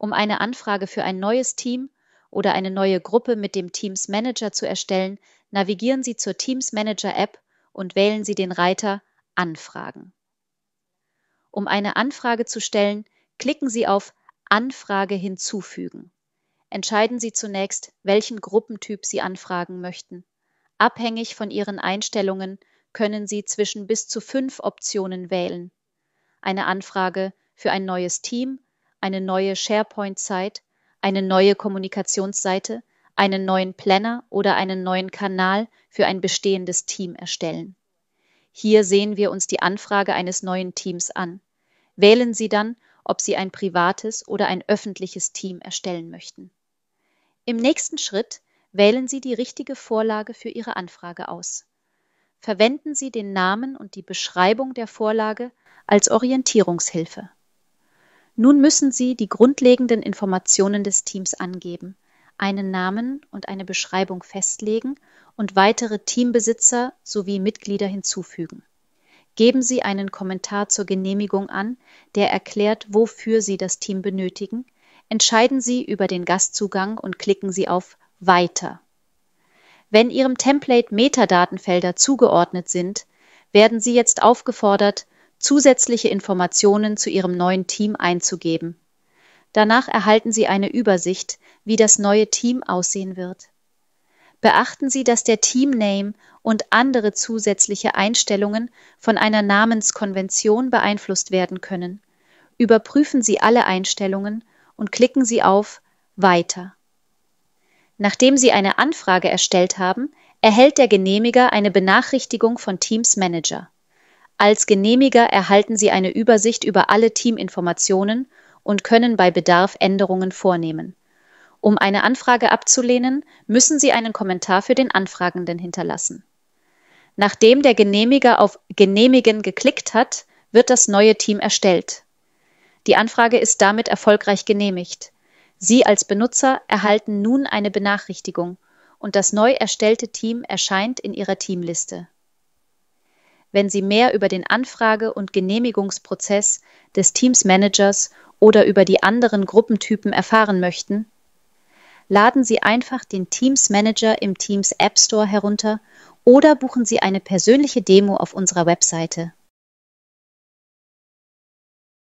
Um eine Anfrage für ein neues Team oder eine neue Gruppe mit dem Teams Manager zu erstellen, navigieren Sie zur Teams Manager App und wählen Sie den Reiter Anfragen. Um eine Anfrage zu stellen, klicken Sie auf Anfrage hinzufügen. Entscheiden Sie zunächst, welchen Gruppentyp Sie anfragen möchten. Abhängig von Ihren Einstellungen können Sie zwischen bis zu fünf Optionen wählen. Eine Anfrage für ein neues Team, eine neue SharePoint-Site, eine neue Kommunikationsseite, einen neuen Planner oder einen neuen Kanal für ein bestehendes Team erstellen. Hier sehen wir uns die Anfrage eines neuen Teams an. Wählen Sie dann, ob Sie ein privates oder ein öffentliches Team erstellen möchten. Im nächsten Schritt wählen Sie die richtige Vorlage für Ihre Anfrage aus. Verwenden Sie den Namen und die Beschreibung der Vorlage als Orientierungshilfe. Nun müssen Sie die grundlegenden Informationen des Teams angeben, einen Namen und eine Beschreibung festlegen und weitere Teambesitzer sowie Mitglieder hinzufügen. Geben Sie einen Kommentar zur Genehmigung an, der erklärt, wofür Sie das Team benötigen. Entscheiden Sie über den Gastzugang und klicken Sie auf Weiter. Wenn Ihrem Template Metadatenfelder zugeordnet sind, werden Sie jetzt aufgefordert, zusätzliche Informationen zu Ihrem neuen Team einzugeben. Danach erhalten Sie eine Übersicht, wie das neue Team aussehen wird. Beachten Sie, dass der Teamname und andere zusätzliche Einstellungen von einer Namenskonvention beeinflusst werden können. Überprüfen Sie alle Einstellungen und klicken Sie auf Weiter. Nachdem Sie eine Anfrage erstellt haben, erhält der Genehmiger eine Benachrichtigung von Teams Manager. Als Genehmiger erhalten Sie eine Übersicht über alle Teaminformationen und können bei Bedarf Änderungen vornehmen. Um eine Anfrage abzulehnen, müssen Sie einen Kommentar für den Anfragenden hinterlassen. Nachdem der Genehmiger auf Genehmigen geklickt hat, wird das neue Team erstellt. Die Anfrage ist damit erfolgreich genehmigt. Sie als Benutzer erhalten nun eine Benachrichtigung und das neu erstellte Team erscheint in Ihrer Teamliste. Wenn Sie mehr über den Anfrage- und Genehmigungsprozess des Teams Managers oder über die anderen Gruppentypen erfahren möchten, laden Sie einfach den Teams Manager im Teams App Store herunter oder buchen Sie eine persönliche Demo auf unserer Webseite